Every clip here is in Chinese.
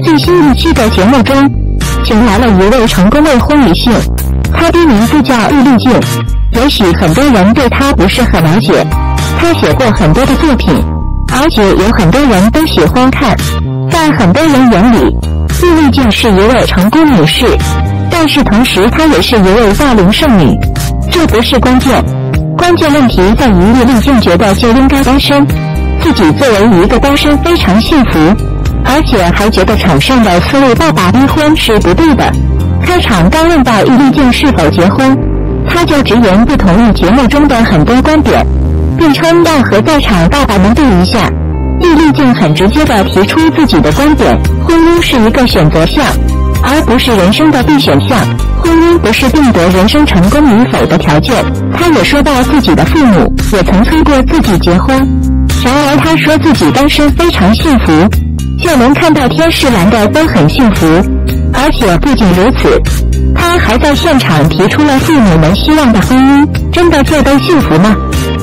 最新一期的节目中，请来了一位成功未婚女性，她的名字叫易立竞。也许很多人对她不是很了解，她写过很多的作品，而且有很多人都喜欢看。在很多人眼里，易立竞是一位成功女士，但是同时她也是一位大龄剩女。这不是关键，关键问题在于易立竞觉得就应该单身，自己作为一个单身非常幸福，而且还觉得场上的四位爸爸逼婚是不对的。开场刚问到易立竞是否结婚，他就直言不同意节目中的很多观点，并称要和在场爸爸们对一下。易立竞很直接地提出自己的观点：婚姻是一个选择项，而不是人生的必选项。婚姻不是定得人生成功与否的条件。他也说到自己的父母也曾催过自己结婚，然而他说自己单身非常幸福，就能看到天使蓝的都很幸福。而且不仅如此，他还在现场提出了父母们希望的婚姻，真的就都幸福吗？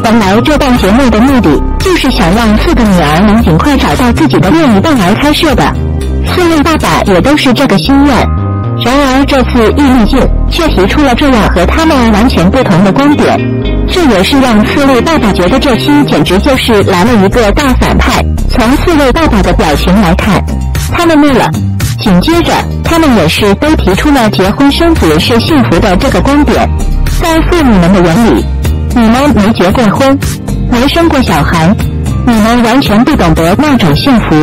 本来这档节目的目的就是想让四个女儿能尽快找到自己的另一半而开设的，四位爸爸也都是这个心愿。然而这次易立竞却提出了这样和他们完全不同的观点，这也是让四位爸爸觉得这期简直就是来了一个大反派。从四位爸爸的表情来看，他们怒了。紧接着，他们也是都提出了结婚生子是幸福的这个观点。在父母们的眼里。你们没结过婚，没生过小孩，你们完全不懂得那种幸福。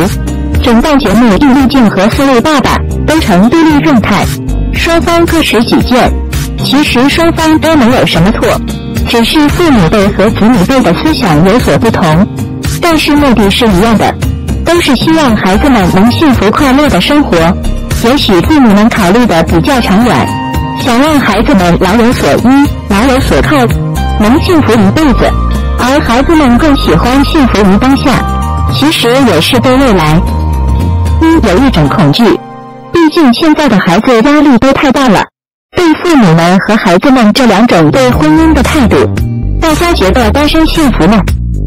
整档节目，易立竞和四位爸爸都呈对立状态，双方各持己见。其实双方都没有什么错，只是父母辈和子女辈的思想有所不同，但是目的是一样的，都是希望孩子们能幸福快乐的生活。也许父母们考虑的比较长远，想让孩子们老有所依，老有所靠。能幸福一辈子，而孩子们更喜欢幸福于当下，其实也是对未来。一有一种恐惧，毕竟现在的孩子压力都太大了。父母们和孩子们这两种对婚姻的态度，大家觉得单身幸福呢，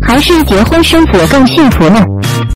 还是结婚生子更幸福呢？